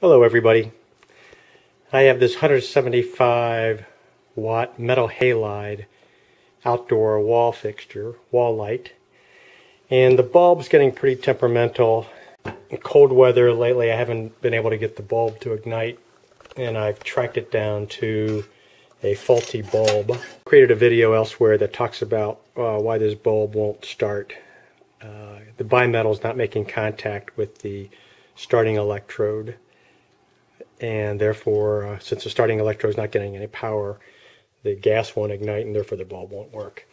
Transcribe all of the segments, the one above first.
Hello everybody. I have this 175 watt metal halide outdoor wall fixture, wall light. And the bulb's getting pretty temperamental. In cold weather lately I haven't been able to get the bulb to ignite and I've tracked it down to a faulty bulb. Created a video elsewhere that talks about uh, why this bulb won't start. Uh, the bimetal is not making contact with the starting electrode and therefore, uh, since the starting electrode is not getting any power, the gas won't ignite and therefore the bulb won't work.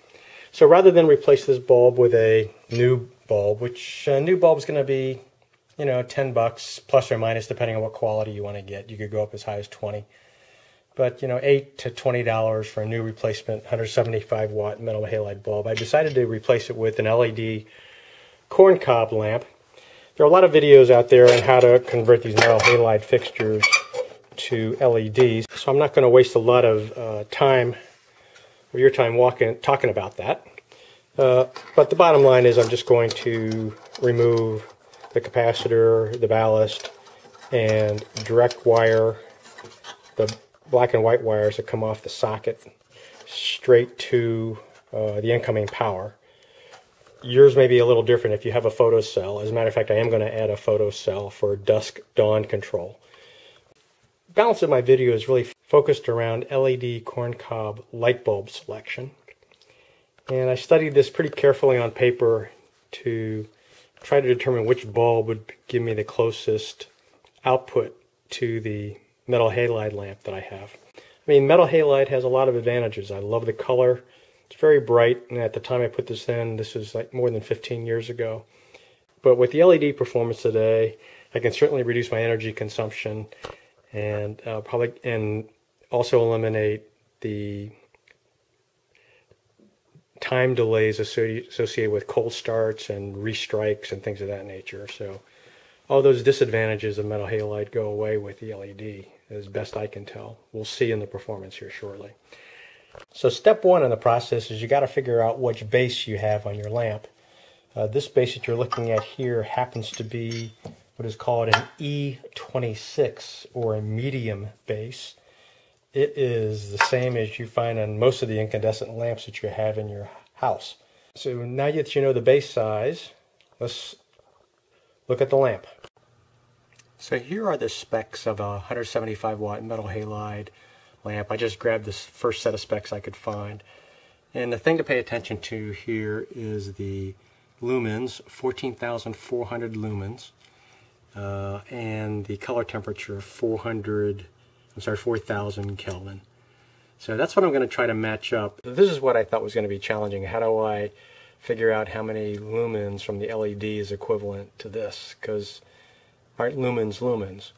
So rather than replace this bulb with a new bulb, which a new bulb is going to be, you know, 10 bucks plus or minus depending on what quality you want to get. You could go up as high as 20. But, you know, 8 to $20 for a new replacement 175 watt metal halide bulb. I decided to replace it with an LED corncob lamp there are a lot of videos out there on how to convert these metal halide fixtures to LEDs, so I'm not going to waste a lot of uh, time or your time walking, talking about that. Uh, but the bottom line is I'm just going to remove the capacitor, the ballast, and direct wire the black and white wires that come off the socket straight to uh, the incoming power yours may be a little different if you have a photocell. As a matter of fact, I am going to add a photocell for dusk dawn control. Balance of my video is really focused around LED corncob light bulb selection. And I studied this pretty carefully on paper to try to determine which bulb would give me the closest output to the metal halide lamp that I have. I mean, metal halide has a lot of advantages. I love the color. It's very bright, and at the time I put this in, this was like more than 15 years ago. But with the LED performance today, I can certainly reduce my energy consumption and uh, probably and also eliminate the time delays associated with cold starts and restrikes and things of that nature. So all those disadvantages of metal halide go away with the LED as best I can tell. We'll see in the performance here shortly. So step one in the process is you got to figure out which base you have on your lamp. Uh, this base that you're looking at here happens to be what is called an E26 or a medium base. It is the same as you find on most of the incandescent lamps that you have in your house. So now that you know the base size, let's look at the lamp. So here are the specs of a 175 watt metal halide lamp. I just grabbed this first set of specs I could find. And the thing to pay attention to here is the lumens, 14,400 lumens, uh, and the color temperature, 400, I'm sorry, 4,000 Kelvin. So that's what I'm going to try to match up. This is what I thought was going to be challenging. How do I figure out how many lumens from the LED is equivalent to this? Because aren't lumens lumens?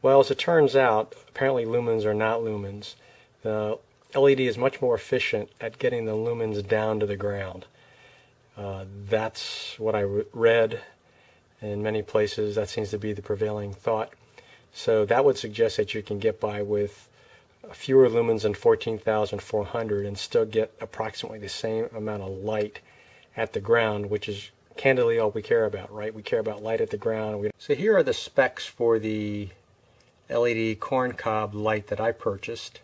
Well, as it turns out, apparently lumens are not lumens. The LED is much more efficient at getting the lumens down to the ground. Uh, that's what I re read in many places. That seems to be the prevailing thought. So that would suggest that you can get by with fewer lumens than 14,400 and still get approximately the same amount of light at the ground, which is candidly all we care about, right? We care about light at the ground. So here are the specs for the LED corncob light that I purchased.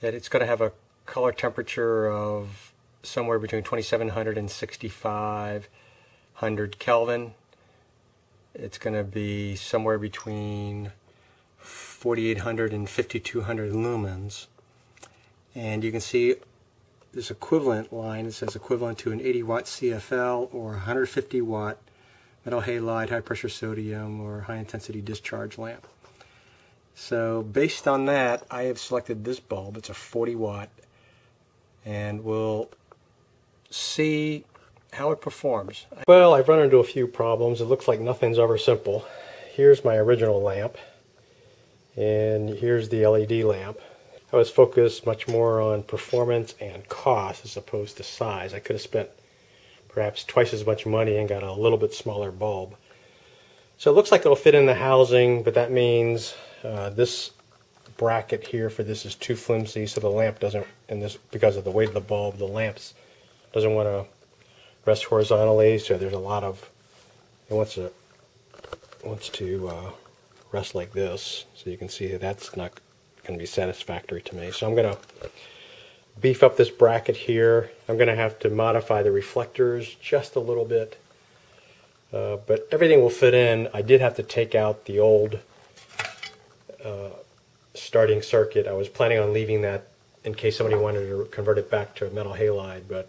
That it's going to have a color temperature of somewhere between 2700 and 6500 Kelvin. It's going to be somewhere between 4800 and 5200 lumens. And you can see this equivalent line, it says equivalent to an 80 watt CFL or 150 watt metal halide high pressure sodium or high intensity discharge lamp. So based on that, I have selected this bulb. It's a 40 watt and we'll see how it performs. Well, I've run into a few problems. It looks like nothing's ever simple. Here's my original lamp and here's the LED lamp. I was focused much more on performance and cost as opposed to size. I could have spent perhaps twice as much money and got a little bit smaller bulb. So it looks like it'll fit in the housing, but that means uh, this bracket here for this is too flimsy, so the lamp doesn't, and this because of the weight of the bulb, the lamps doesn't want to rest horizontally. So there's a lot of it wants to wants to uh, rest like this. So you can see that that's not going to be satisfactory to me. So I'm going to beef up this bracket here. I'm going to have to modify the reflectors just a little bit. Uh, but everything will fit in. I did have to take out the old uh, starting circuit. I was planning on leaving that in case somebody wanted to convert it back to a metal halide, but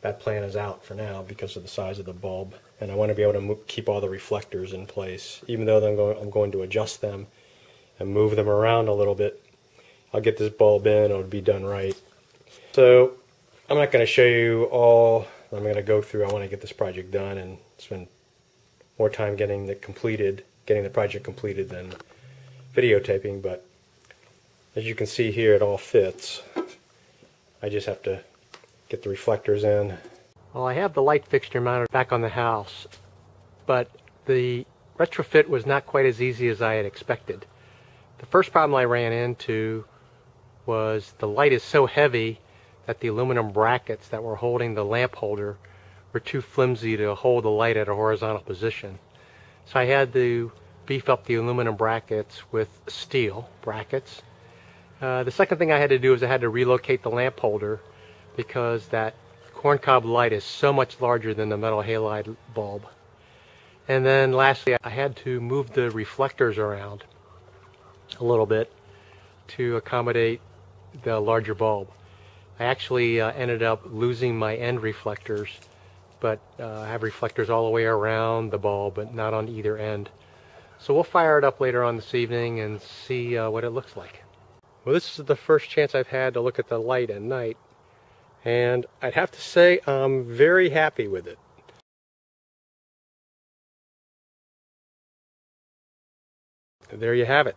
that plan is out for now because of the size of the bulb. And I want to be able to move, keep all the reflectors in place, even though I'm going, I'm going to adjust them and move them around a little bit. I'll get this bulb in, it'll be done right. So I'm not going to show you all I'm going to go through. I want to get this project done and spend more time getting it completed, getting the project completed than videotaping, but as you can see here, it all fits. I just have to get the reflectors in. Well, I have the light fixture mounted back on the house, but the retrofit was not quite as easy as I had expected. The first problem I ran into was the light is so heavy that the aluminum brackets that were holding the lamp holder were too flimsy to hold the light at a horizontal position. So I had to beef up the aluminum brackets with steel brackets. Uh, the second thing I had to do is I had to relocate the lamp holder because that corncob light is so much larger than the metal halide bulb. And then lastly, I had to move the reflectors around a little bit to accommodate the larger bulb. I actually uh, ended up losing my end reflectors, but uh, I have reflectors all the way around the bulb, but not on either end. So we'll fire it up later on this evening and see uh, what it looks like. Well, this is the first chance I've had to look at the light at night, and I'd have to say I'm very happy with it. There you have it.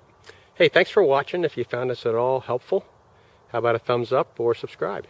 Hey, thanks for watching. If you found this at all helpful, how about a thumbs up or subscribe?